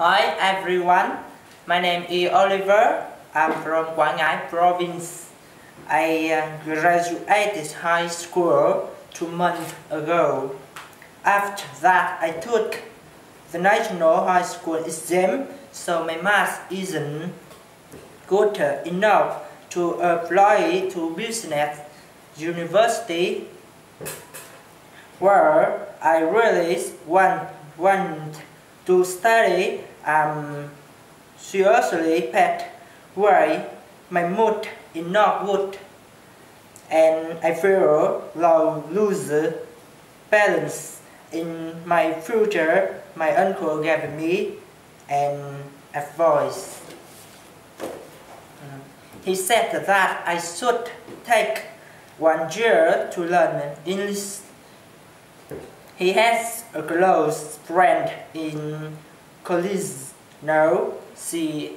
Hi everyone, my name is Oliver. I'm from Ngãi province. I uh, graduated high school two months ago. After that, I took the national high school exam, so my math isn't good enough to apply to business university where I really want, want to study um, seriously but why my mood is not good and I feel like lose balance in my future my uncle gave me an advice. He said that I should take one year to learn English. He has a close friend in college now. She,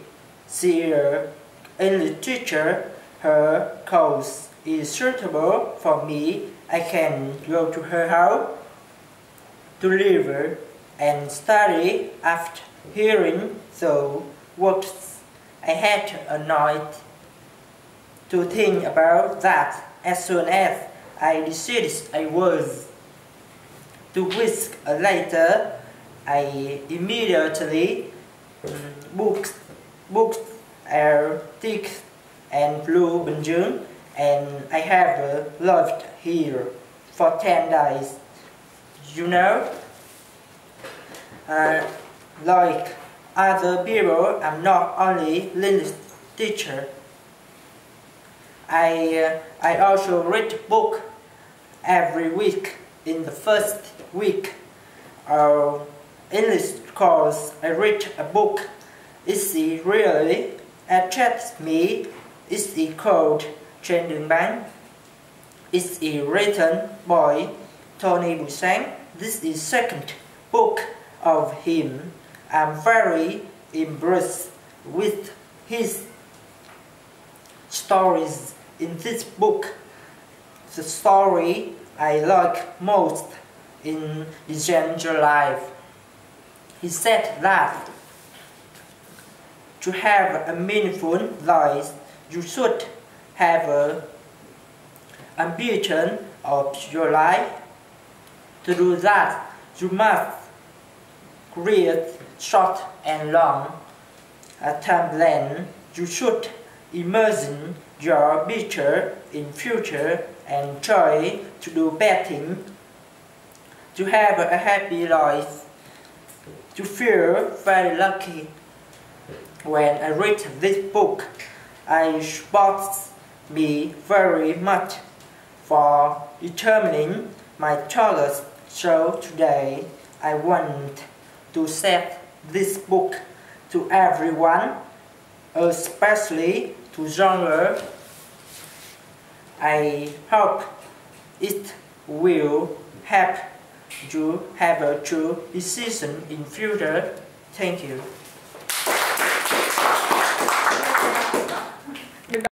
she a English teacher. Her course is suitable for me. I can go to her house to live and study after hearing the words. I had a night to think about that as soon as I decided I was. Two a later, I immediately um, booked, booked a ticket and flew Beijing and I have uh, lived here for 10 days. You know, uh, like other people, I'm not only English teacher. I, uh, I also read book every week in the first week of English course. I read a book. It's really attracts me. Is It's called đường băng. It's written by Tony Buổi Sáng. This is second book of him. I'm very impressed with his stories in this book. The story I like most in December life. He said that to have a meaningful life, you should have a ambition of your life. To do that, you must create short and long a time plan. You should imagine your future in future and try to do better to have a happy life. To feel very lucky. When I read this book, I support me very much for determining my choice. So today, I want to set this book to everyone, especially to younger. I hope it will help you have a true decision in future. Thank you.